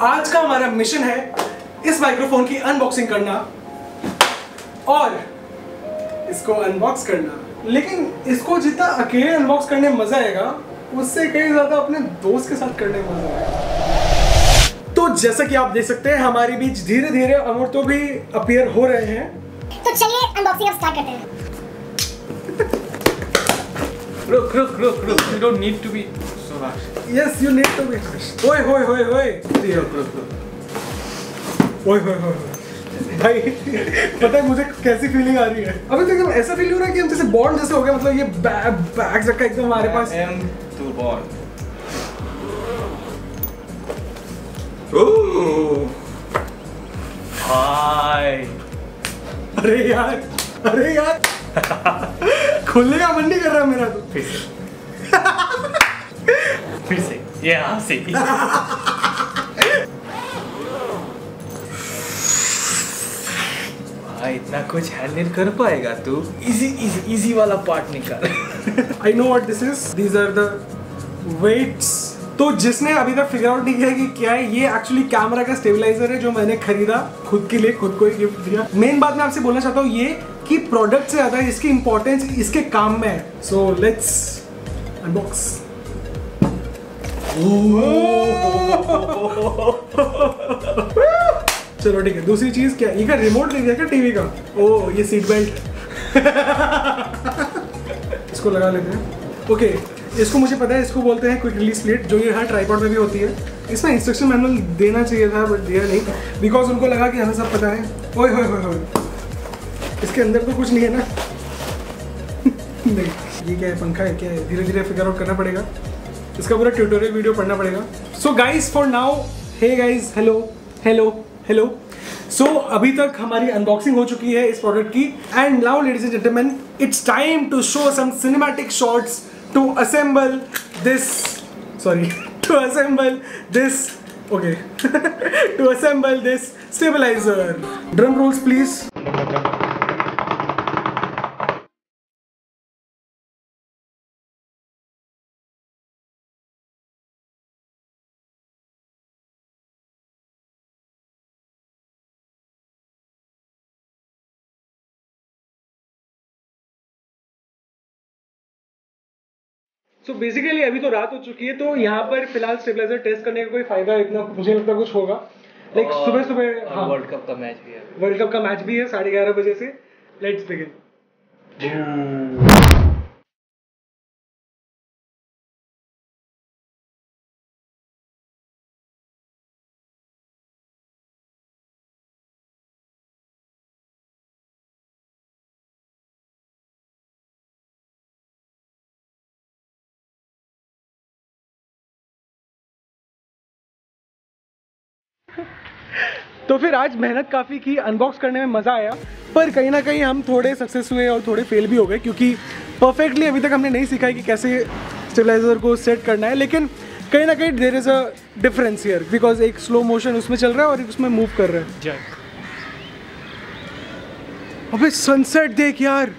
आज का हमारा मिशन है इस माइक्रोफोन की अनबॉक्सिंग करना और इसको अनबॉक्स करना। लेकिन इसको जितना अकेले अनबॉक्स करने मज़ा आएगा उससे कहीं ज़्यादा अपने दोस्त के साथ करने मज़ा आएगा। तो जैसा कि आप देख सकते हैं हमारे बीच धीरे धीरे अमर तो भी अपियर हो रहे हैं। तो चलिए अनबॉक्सिंग अब स्टार्ट करते हैं। रुक रुक रुक रुक। You don't need to be you need to be ओए होए होए होए रुक रुक रुक ओए होए होए होए। भाई पता है मुझे कैसी फीलिंग आ रही है? अभी तो एकदम ऐसा फील हो रहा है कि हम जैसे बॉन्ड जैसे हो गया मतलब ये बैग बैग रखा एकदम हमारे पास। एम टू बॉर्न हाय अरे यार अरे यार। खुलने का मन नहीं कर रहा मेरा तो। फिर से। यहाँ से। भाई इतना कुछ हैंडल कर पाएगा तू। इजी इजी इजी वाला पार्ट निकाल। I know what this is these are the weights तो जिसने अभी तक फिगर आउट नहीं किया कि क्या है ये एक्चुअली कैमरा का स्टेबलाइजर है जो मैंने खरीदा खुद के लिए खुद को ही गिफ्ट दिया। मेन बात मैं आपसे बोलना चाहता हूँ ये कि प्रोडक्ट से ज़्यादा इसकी इंपॉर्टेंस इसके काम में है। सो लेट्स अनबॉक्स चलो ठीक है, दूसरी चीज़ क्या ये क्या रिमोट ले दिया क्या टीवी का? ओ, ये सीट बेल्ट इसको लगा लेते हैं। ओके इसको मुझे पता है, इसको बोलते हैं क्विक रिलीज़ प्लेट जो ये हर ट्राईपॉड में भी होती है। इसमें इंस्ट्रक्शन मैनुअल देना चाहिए था बट दिया नहीं। बिकॉज़ उनको लगा कि हमें सब पता है। ओए, होए होए होए। इसके अंदर तो कुछ नहीं है ना? नहीं। ये क्या है, पंखा है? क्या है? धीरे धीरे फिगर आउट करना पड़ेगा। इसका पूरा ट्यूटोरियल वीडियो पढ़ना पड़ेगा। So guys for now hey guys hello hello hello so अभी तक हमारी अनबॉक्सिंग हो चुकी है इस प्रोडक्ट की। And now ladies and gentleman it's time to show some cinematic shots to assemble this sorry to assemble this okay to assemble this stabilizer. Drum rolls please. So so basically अभी तो रात हो चुकी है तो यहाँ पर फ़िलहाल स्टेबलाइजर टेस्ट करने का कोई फ़ायदा इतना मुझे लगता कुछ होगा। लाइक सुबह सुबह हाँ। वर्ल्ड कप का मैच भी है। वर्ल्ड कप का मैच भी है साढ़े ग्यारह बजे से। लेट्स बिगिन तो फिर आज मेहनत काफ़ी की अनबॉक्स करने में मज़ा आया पर कहीं ना कहीं हम थोड़े सक्सेस हुए और थोड़े फेल भी हो गए क्योंकि परफेक्टली अभी तक हमने नहीं सीखा है कि कैसे स्टेबलाइजर को सेट करना है लेकिन कहीं ना कहीं there is a difference here because एक स्लो मोशन उसमें चल रहा है और एक उसमें मूव कर रहा है। अबे सनसेट देख यार!